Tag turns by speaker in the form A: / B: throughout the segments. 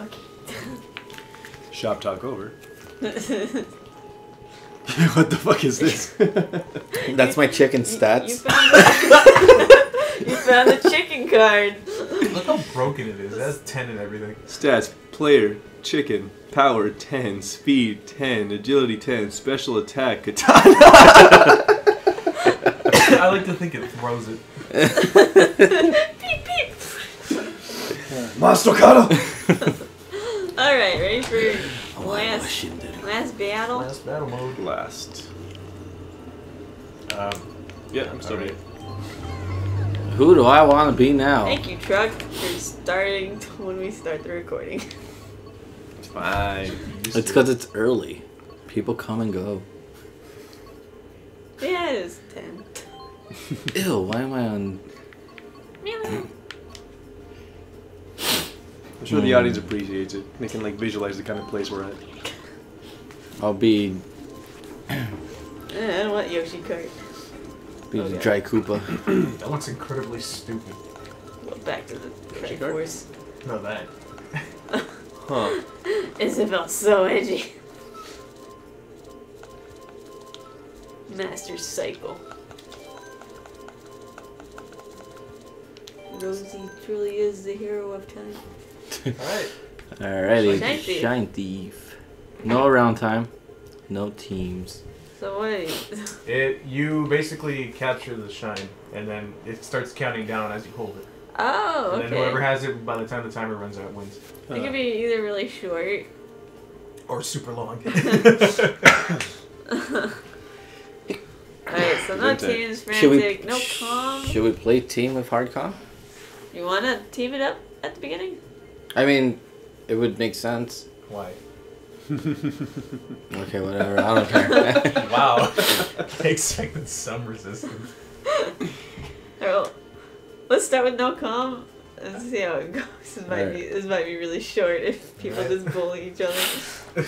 A: Okay.
B: Shop talk over. what the fuck is this?
C: That's my chicken
A: You
C: stats.
A: found, the, you found the chicken card.
D: Look how broken it is. It has 10 and everything.
B: Stats: player, chicken, power 10, speed 10, agility 10, special attack katana.
D: I like to think it throws it.
A: Beep beep.
B: Monster kata.
A: All right, ready for
C: Oh,
A: last last battle?
D: Last battle mode.
B: Last.
D: Um,
B: Yeah, I'm sorry.
C: Who do I want to be now?
A: Thank you, truck, for starting when we start the recording.
B: It's fine.
C: It's because it's early. People come and go.
A: Yeah, it is ten.
C: Ew, why am I on...
A: Meow.
B: I'm sure the
C: Hmm.
B: audience appreciates it. They can like visualize the kind of place we're at.
C: I'll be,
A: Eh, I don't want Yoshi Kart.
C: be the
A: Okay.
C: dry Koopa.
D: that looks incredibly stupid.
A: Go back to the
B: Yoshi Kart?
A: Triforce.
D: No, that.
B: Huh.
A: Isabelle so edgy. Master Cycle. Rosie truly is the hero of time.
D: Alright.
C: Alrighty,
A: Shine Thief.
C: Shine Thief. No round time. No teams.
A: So wait.
D: It you basically capture the shine, and then it starts counting down as you hold it.
A: Oh,
D: And then whoever has it by the time the timer runs out wins.
A: it could be either really short.
D: Or super long.
A: Alright, so no
B: Frantic.
A: teams,
C: Should we,
A: frantic, no calm.
C: should we play team with hard com?
A: You wanna team it up at the beginning?
C: I mean, it would make sense.
D: Why?
C: Okay, whatever. I don't care.
D: Wow. I expected some resistance.
A: Alright, well, let's start with no calm and see how it goes. This might be this might be really short if people
D: Alright.
A: just bully each other.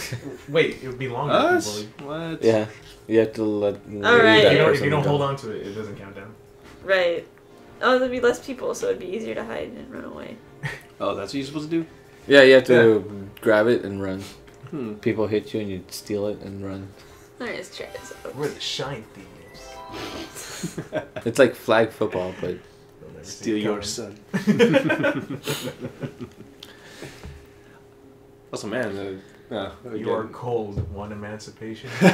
D: Wait, it would be longer if
B: Us?
D: you
B: What?
C: yeah, you have to let.
A: Alright.
D: If you don't, if you don't hold on to it, it doesn't count down.
A: Right. Oh, there'd be less people, so it'd be easier to hide and run away.
B: Oh, that's what you're supposed to do?
C: Yeah, you have to grab it and run.
B: Hmm.
C: People hit you and you steal it and run.
A: Alright, let's try this out.
D: We're the shine thieves.
C: It's like flag football, but
D: They'll never see
B: Steal your
D: coming.
B: son. also, man, uh, uh,
D: You are cold. One emancipation.
A: There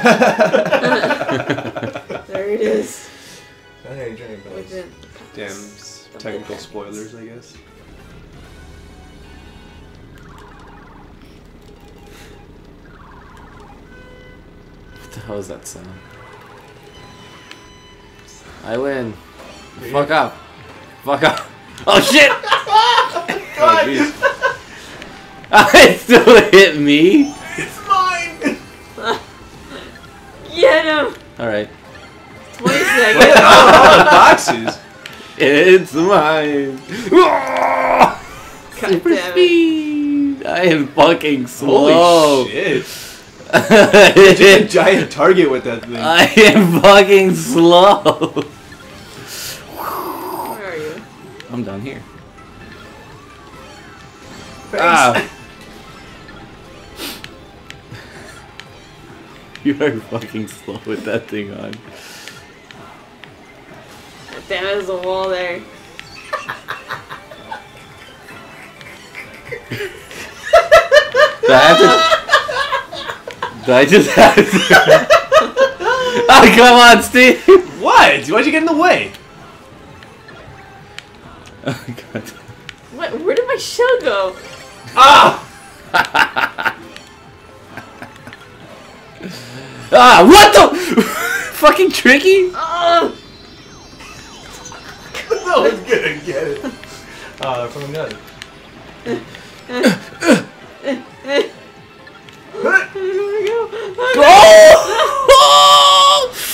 A: it is.
D: Hey, Dragon Balls.
A: Within
B: Damn s- technical spoilers, I guess.
C: What the hell is that sound? I win. Fuck up. Fuck up. Oh shit!
B: Oh, jeez.
C: I still hit me.
D: It's mine!
A: Get him!
C: Alright.
A: 20
B: What?
A: seconds.
B: Oh, the boxes!
C: It's mine.
A: God
C: Super
A: damn it.
C: speed. I am fucking slow.
B: Holy shit! Just a giant target with that thing.
C: I am fucking slow.
A: Where are you?
C: I'm down here. Ah. you are fucking slow with that thing on.
A: God damn there's a wall there.
C: Do I have to? Do I just have to? oh come on, Steve!
B: What? Why'd you get in the way?
C: Oh god.
A: What? Where did my shell go?
B: Ah!
C: Ah, what the? fucking tricky?
A: Oh!
D: no one's gonna get it. Uh, from a
C: Oh!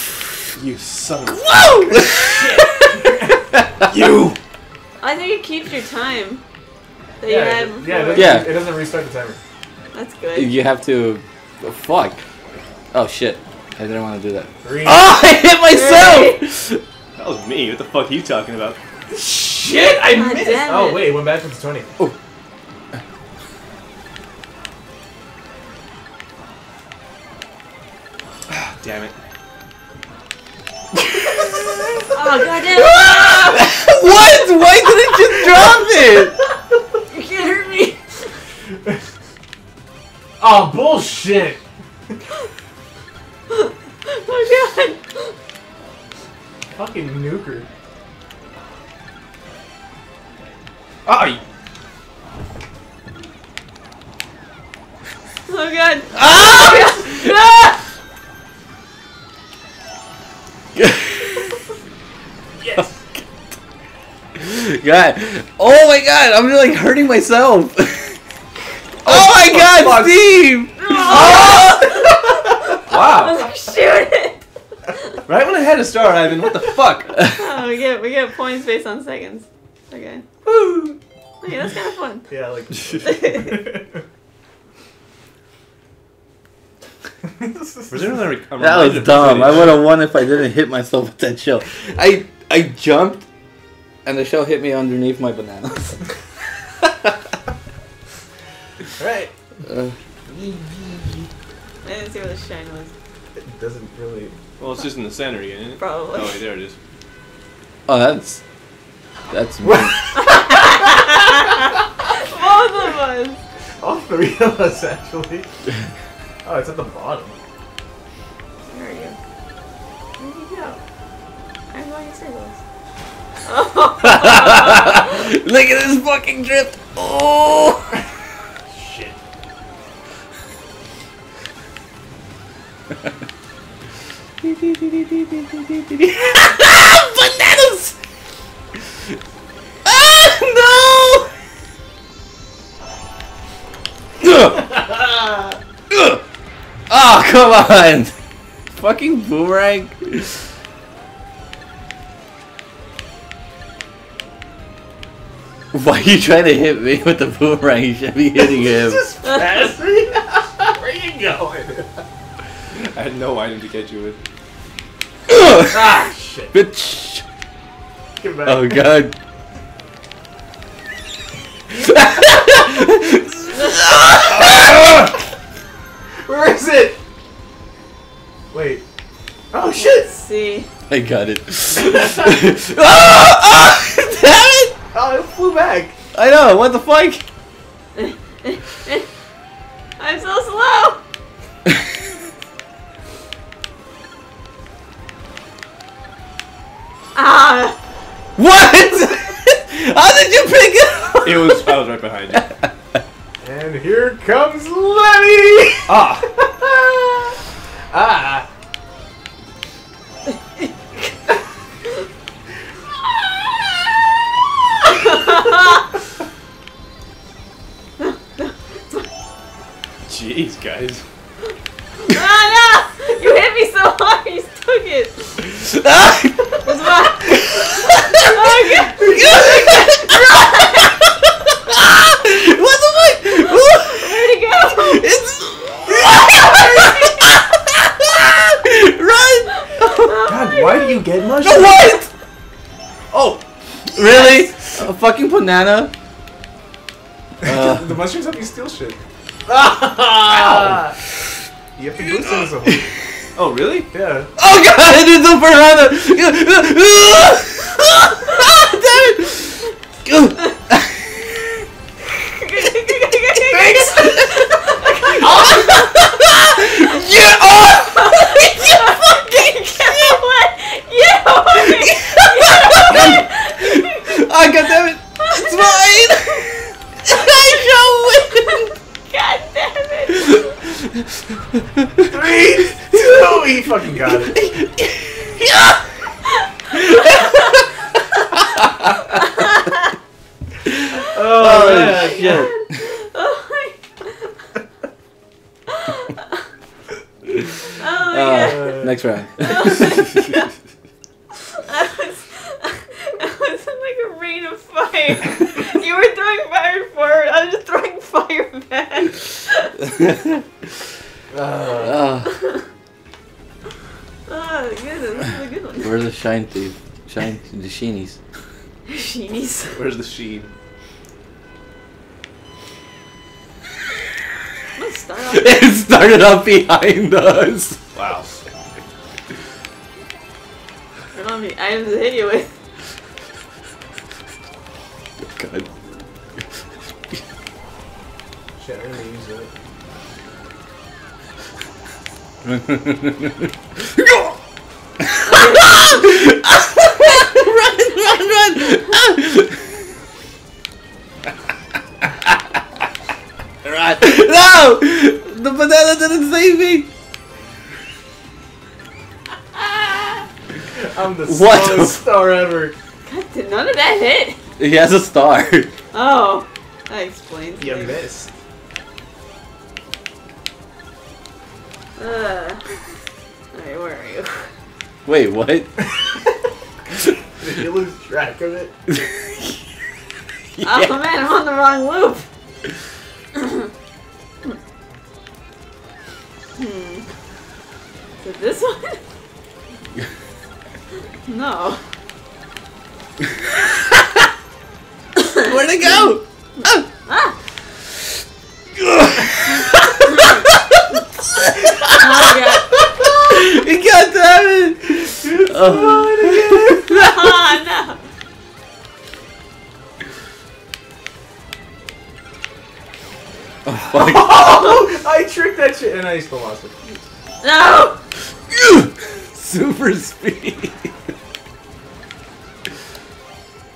B: You son of
C: Whoa!
B: you!
A: I think it keeps your time. That you
D: Yeah,
A: had
D: yeah, it
C: Yeah.
D: it doesn't restart the timer.
A: That's good.
C: You have to. Oh, fuck. Oh shit. I didn't want to do that.
D: Green.
C: Oh, ah, I hit myself!
B: That was me. What the fuck are you talking about?
D: Shit! I
A: God
D: missed! Oh, wait, it went back to 20.
B: Damn it.
A: Oh goddamn!
C: what? Why did it just drop it?
A: you can't hurt me.
D: Oh bullshit!
A: Oh god!
D: Fucking nuker.
B: Ay!
A: Oh god!
C: Ah!
A: Ah!
D: Yes.
C: God. Oh my god, I'm like hurting myself. Oh, oh my god,
D: fuck.
C: Steve!
A: I
B: Wow!
A: like, shoot it!
B: right when I had to start, Ivan, what the fuck?
A: Uh, oh, we get we get points based on seconds. Okay.
B: Woo!
A: Okay, that's kind of fun.
D: Yeah, like.
B: Was there another? a
C: That was dumb. I would have won if I didn't hit myself with that shell. I I jumped, and the shell hit me underneath my bananas.
D: right.
C: Uh,
A: I didn't see where the shine was.
D: It doesn't really.
B: Well, it's just in the center again, isn't it?
A: Probably.
B: Oh, wait, there it is.
C: oh, that's that's me.
A: Both of us!
D: All three of us, actually. Oh, it's at the bottom.
A: Where are you? Where'd you go? I'm going in circles.
C: Look at this fucking drift. Oh.
D: Shit.
C: Bananas! Ah, no! Oh, come on! Fucking boomerang. Why are you trying to hit me with the boomerang? You should be hitting him.
D: Just pass me. Where are you going?
B: I had no item to catch you with.
D: Ah, shit.
C: Bitch!
D: Get back.
C: Oh god.
D: Where is it? Wait. Oh shit!
A: see.
C: I got it. ah, ah, it!
D: Oh, it flew back.
C: I know, what the fuck?
A: I'm so slow! Ah!
C: What? How did you pick it up?
B: It was. I was right behind you.
D: And here comes Lemmy!
B: Ah!
D: ah!
B: Jeez, guys.
A: ah, no! You hit me so hard, you took it! What's wrong? oh, God.
C: what the fuck?
A: Where'd it go?
C: It's Run!
D: God, why do you get much?
C: No, what? Oh, really? A fucking banana? Uh,
D: the mushrooms help you steal shit. Ah! You have to boost some.
B: Oh, really?
D: Yeah.
C: oh god, it is a banana!
A: Good. This is a good one.
C: where's the shine thief? Shine the sheenies.
A: Sheenies.
B: Where's the sheen?
A: Let's start off.
C: It started up behind us.
B: Wow.
A: many items to hit you with.
C: God.
D: Shit, I'm gonna use it.
C: run, run, run! run! No! The banana didn't save me!
D: I'm the
C: What the
D: slowest star ever.
A: God, did none of that hit?
C: He has a star.
A: Oh, that explains
D: You
A: things.
D: missed.
A: Uh, Ugh. Alright, where are you?
C: Wait, what?
D: Did you lose track of it?
A: Oh man, I'm on the wrong loop. hmm. Is this one? no.
C: Where'd it go? Ah!
A: Ah! Oh god.
C: God damn it! Oh.
A: Ah, no.
C: Oh, fuck.
D: Oh! I tricked that shit and I used still lost it.
A: No!
C: Super speed.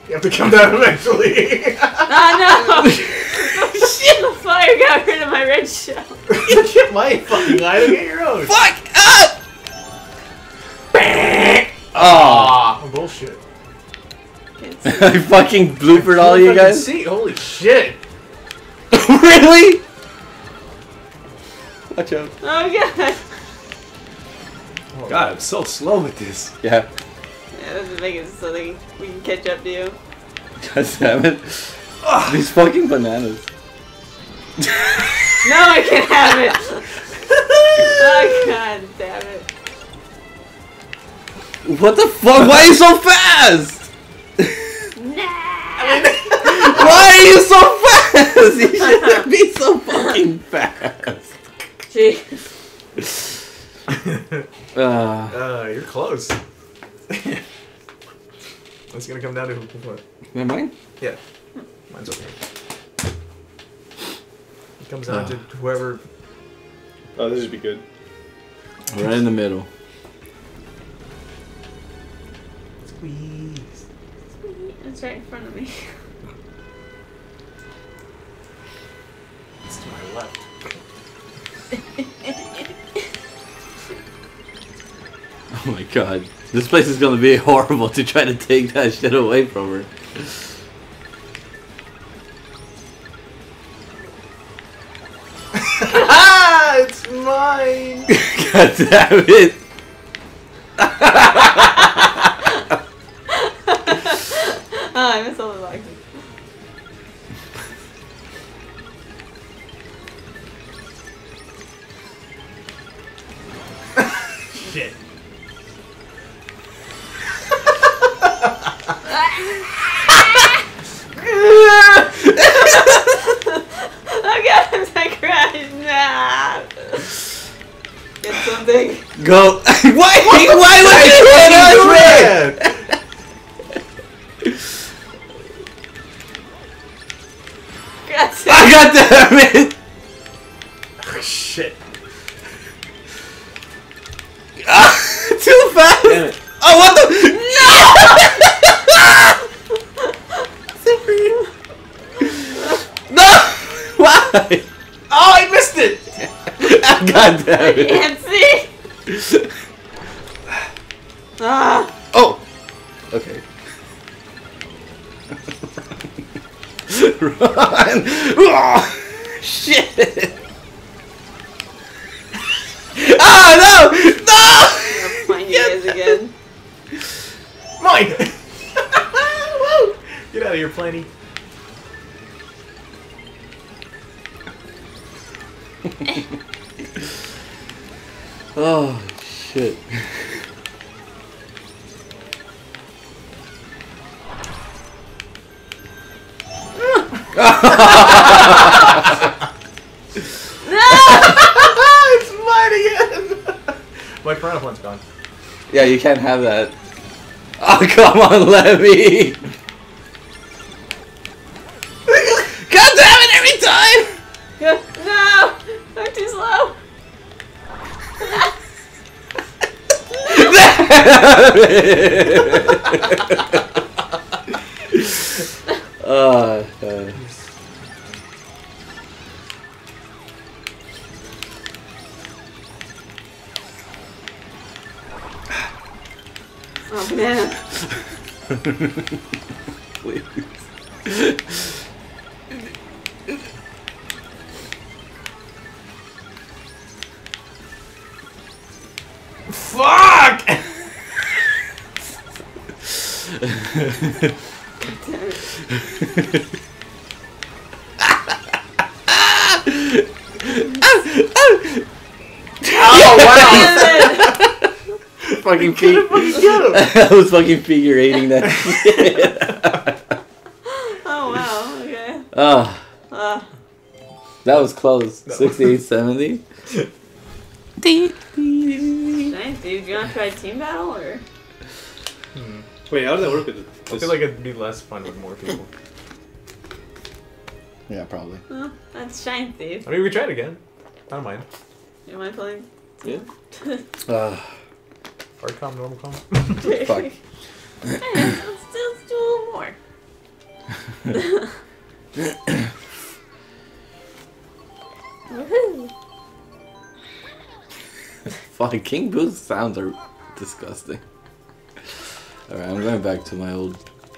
D: You have to come down eventually.
A: Ah, no! Shit, the fire got rid of my red shell.
D: Get my fucking item, get your own.
C: Fuck!
D: Bullshit.
C: I fucking bloopered all you guys.
D: See, holy shit.
C: really? Watch out.
A: Oh god.
B: Oh, god, I'm so slow with this.
C: Yeah.
A: Yeah, this is making it so they, we can catch up to you.
C: God damn it. These fucking bananas.
A: No, I can't have it! oh god damn it.
C: What the fuck? Why are you so fast?
A: Nah!
C: Why are you so fast? You shouldn't be so fucking fast.
A: Gee.
C: Uh,
D: uh, you're close. it's gonna come down to who what?
C: am I?
D: Yeah. Mine's okay. It comes down to whoever.
B: Oh, this should be good.
C: Right in the middle.
D: Squeeze.
A: It's right in front of me.
D: It's to my left.
C: Oh my god. This place is gonna be horrible to try to take that shit away from her.
D: ah, it's mine.
C: God damn it.
A: I missed all the.
D: Shit.
A: Oh god, I'm like crash. Nah. Get something.
C: Go. I got it. Oh, shit.
D: it's mine again. My piranha one's gone.
C: Yeah, you can't have that. Oh, come on,
A: Lemmy!
C: Oh, God.
A: Oh man.
C: Please. Oh, fucking feet. I was fucking figure eighting that.
A: Oh wow, okay.
C: oh,
A: Uh,
C: that was close.
D: No.
C: 68, 70.
A: nice, dude. You wanna try team battle or?
B: Wait, how does that work with
D: I feel like it'd be less fun with more people.
C: Yeah, probably.
A: Oh, that's Shine Thief.
D: I mean, we tried again. I don't mind.
A: You mind playing?
B: Yeah.
C: Uh,
D: Hard com, normal com.
C: Fuck.
A: Hey, let's, let's do a little more. Woohoo.
C: fuck, King Boo's sounds are disgusting. Alright, I'm going back to my old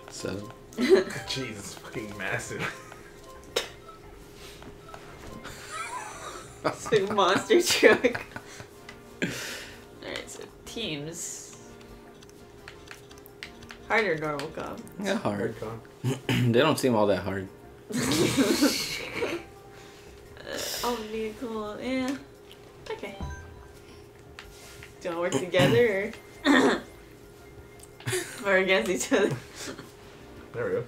C: setup.
D: Jesus, it's fucking massive.
A: This big monster truck. Alright, so teams. Harder normal com.
C: Yeah, hard.
D: com.
C: they don't seem all that hard.
A: uh, all vehicle, yeah. Okay. Do you want to work together or, or against each other?
D: There we go.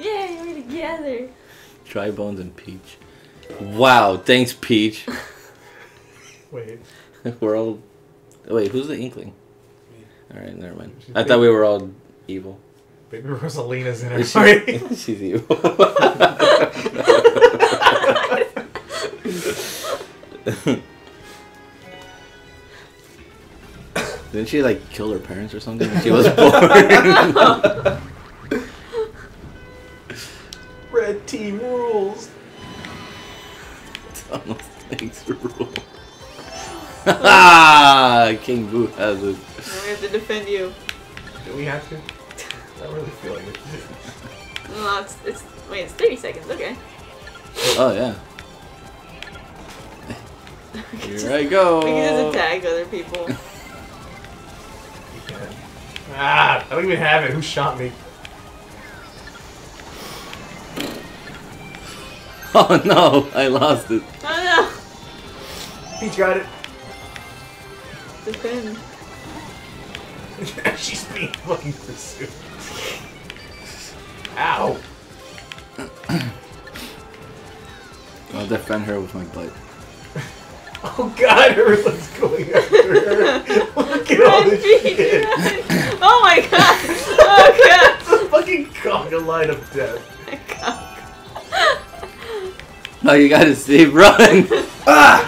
A: Yay, we're together.
C: Dry Bones and Peach. Wow, thanks, Peach.
D: Wait.
C: we're all. Wait, who's the Inkling? Alright, never mind.
D: She's
C: I
D: big.
C: thought we were all evil.
D: Baby Rosalina's in
C: Is
D: it.
C: she-
D: already.
C: She's evil. Didn't she like kill her parents or something when she was born?
D: Red team rules.
C: It's almost thanks rule. Ah, King Boo has it.
A: Now we have to defend you.
D: Do we have to? I really feel like it.
A: No, it's, it's wait, it's thirty seconds. Okay.
C: Oh yeah.
A: We
C: Here
A: just-
C: I go.
A: We can just attack other people.
D: You can't. Ah, I don't even have it. Who shot me?
C: Oh no, I lost it.
A: Oh
D: Peach got it.
A: no! Defend.
D: She's being fucking pursued. Ow.
C: I'll defend her with my butt.
D: Oh god, her looks going after her. Look at all
A: Run,
D: this shit.
A: Oh my god! Oh god!
D: It's a fucking conga line of death.
A: My god.
C: No, you gotta see, run!
D: Ah!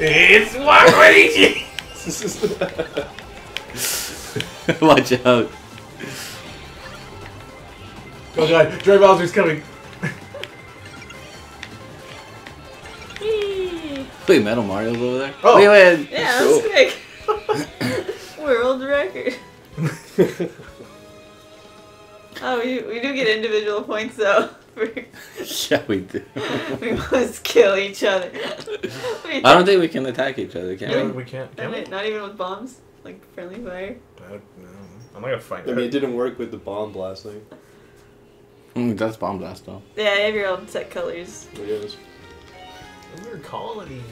D: It's Waluigi!
C: Watch out.
D: Oh god, Dry Bowser's coming.
C: Wait, Metal Mario's over there?
D: Oh.
C: Wait, wait.
A: Yeah, that's quick. World record. Oh, we, we do get individual points though.
C: Yeah, we do.
A: we must kill each other.
C: I don't think we can attack each other, can
D: No,
C: we?
D: we can't. Can
A: Not,
D: we?
A: not even with bombs, like friendly fire.
D: I don't know. I'm not gonna fight
B: I mean, it didn't work with the bomb blast thing.
C: Mm, that's Bomb Blast, though.
A: Yeah, you have your own set colors.
B: I guess.
D: We're colony.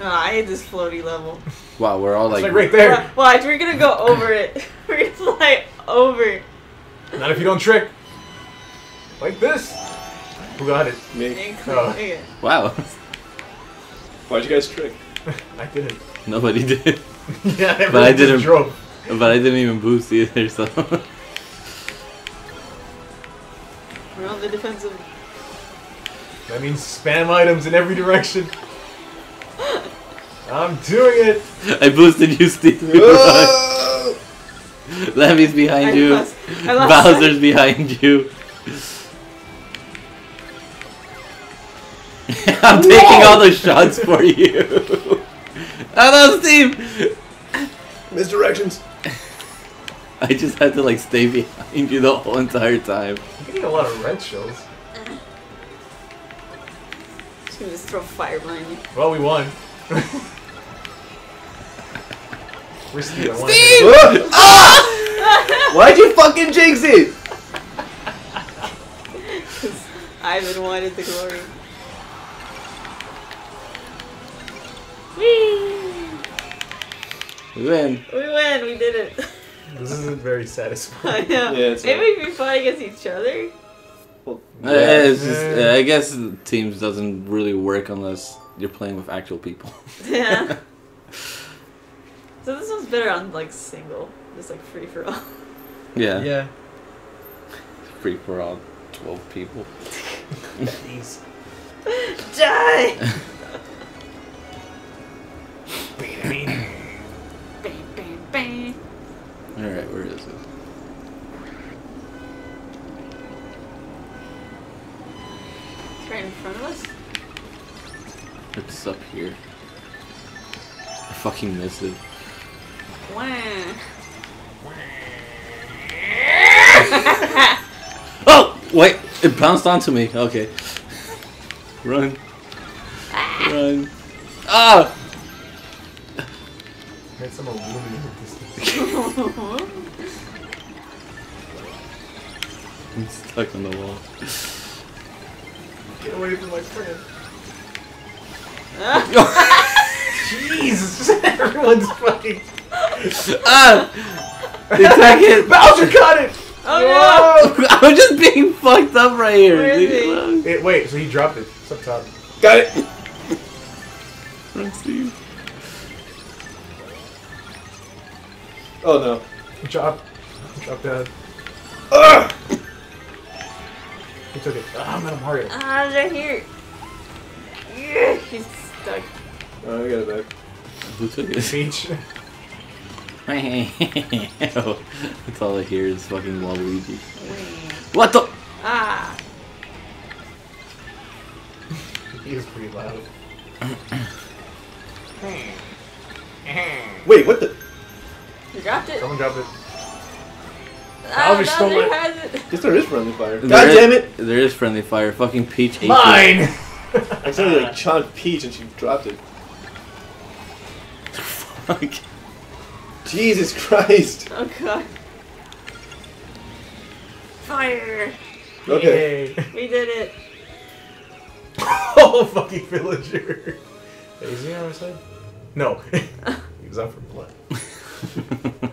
A: Oh, I hate this floaty level.
C: Wow, we're all like.
D: like right there.
A: Watch, we're gonna go over it. We're gonna fly over.
D: Not if you don't trick. Like this. Who got it?
B: Me.
D: Oh.
A: Okay.
C: Wow,
B: Why'd you guys trick?
D: I didn't.
C: nobody did.
D: yeah,
C: But I didn't-
D: Drove.
C: but I didn't even boost either, so.
A: We're on the defensive.
D: That means spam items in every direction. I'm doing it.
C: I boosted you, Steve.
B: Oh!
C: Lemmy's behind
A: I
C: you.
A: lost- lost
C: Bowser's behind you. I'm taking all the shots for you. Hello, Steve.
B: Misdirections.
C: I just had to like stay behind you the whole entire time.
D: I'm getting a lot of red shells.
A: Just gonna just throw fire behind you.
D: Well, we won. Where's Steve? I
C: Steve!
B: Ah! Why'd you fucking jinx it?
A: Because Ivan wanted the glory. Whee!
C: We win.
A: We win, we did it.
D: This isn't very
A: I
D: satisfying.
A: know.
B: Yeah, it's
A: Maybe if we fought against each other.
C: Uh, it's just, uh, I guess teams doesn't really work unless you're playing with actual people.
A: Yeah. so this one's better on like single, just like free for all.
C: yeah.
D: yeah.
C: Free for all 12 people.
D: Jeez.
A: Die!
C: Fucking missed it. Oh! Wait! It bounced onto me. Okay. Run. Run. Ah!
D: Had some aluminum.
C: I'm stuck on the wall.
D: Get away from my friend. Jesus! Everyone's fucking.
C: ah! Attack it!
D: Bowser got it!
A: oh no!
C: I'm just being fucked up right here.
A: Where is
C: dude.
D: It, wait, so he dropped it. It's up top.
B: Got it.
C: Run, Steve.
B: Oh no.
D: Drop. Drop down.
B: Ugh!
D: He took it. Ah, Metal Mario.
A: no! Ah, they're here. Yeah, he's stuck.
B: Oh, I got it back.
C: Who took it?
D: Peach.
C: That's all I hear is fucking Waluigi. What the?
A: Ah!
D: He is pretty loud.
B: Wait, what the?
A: You dropped it.
D: Someone dropped it.
A: Ah,
D: Bowser stole
A: Bowser
D: it.
A: has it.
B: Guess there is friendly fire. God
C: There is-
B: damn it!
C: There is friendly fire. Fucking Peach ate it.
D: Mine!
B: I accidentally like chomped Peach and she dropped it.
C: Fuck.
B: Jesus Christ.
A: Oh god. Fire!
B: Okay.
D: Yay.
A: We did it.
D: oh, fucking villager. Is he on our side? No. he was out for blood.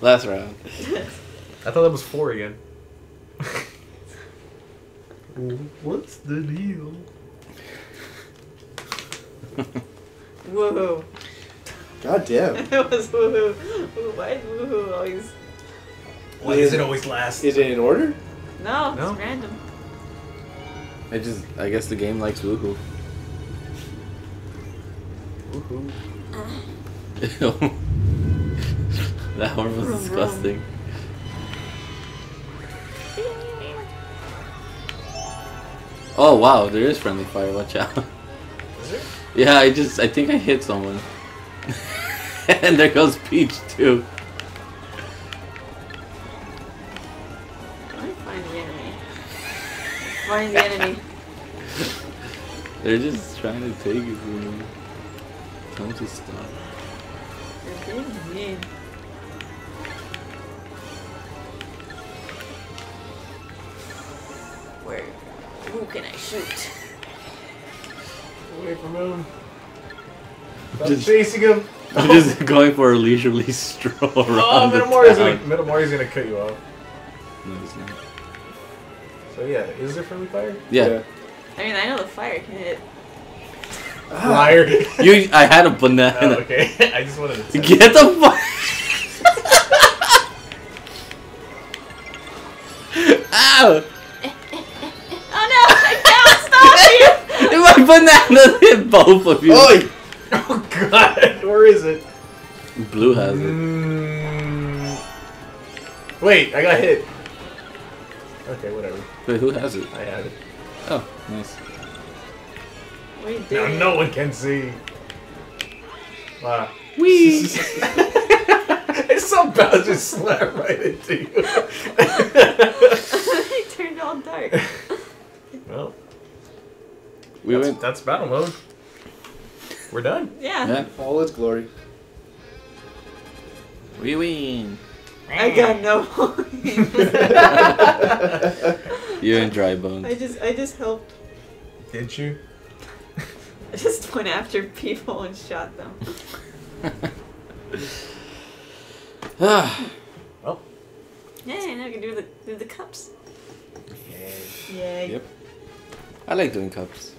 C: Last round.
D: I thought that was four again. What's the deal?
A: Woohoo.
B: God damn.
A: it was woohoo. Ooh, Why is woohoo always.
D: Why does it always last?
B: Is it in order?
A: No,
D: No?
A: it's random.
C: I just, I guess the game likes woohoo.
D: Woohoo.
C: Ew. that one was disgusting. Oh wow, there is friendly fire. Watch out.
D: Is there?
C: Yeah, I just, I think I hit someone. and there goes Peach too.
A: Find the enemy. Find the enemy.
C: They're just trying to take it from me. Tell them to stop.
A: They're being mean. Where? Who can I shoot?
D: Away from him
C: just
D: chasing him.
C: I'm just going for a leisurely stroll oh, around.
D: Oh, Metal
C: Mario's
D: gonna, gonna cut you off.
C: No, he's not.
D: So, yeah, is there friendly fire?
C: Yeah. yeah.
A: I mean, I know the fire can hit.
B: Ah.
D: Fire.
C: You, I had a banana.
D: Oh, okay. I just wanted to.
C: Get the fuck. Ow!
A: oh no! I can't stop you!
C: My banana hit both of you!
B: Oi!
D: God, where is it?
C: Blue has it.
D: Mm. Wait, I got hit. Okay, whatever.
C: Wait, who has it?
D: I have it.
C: Oh, nice.
A: Wait,
D: Now no one can see. Wow.
C: Wee!
D: I saw Bowser slam right into you.
A: it turned all dark.
D: well,
C: we
D: that's,
C: went.
D: that's battle mode. We're done.
A: Yeah.
C: Yeah,
B: All its glory.
C: we win.
A: I got no point.
C: You're in dry bones.
A: I just I just helped.
D: Did you?
A: I just went after people and shot them.
C: Ah,
D: Well.
A: Yay! Now I can do the do the cups. Yay!
C: Yep. I like doing cups.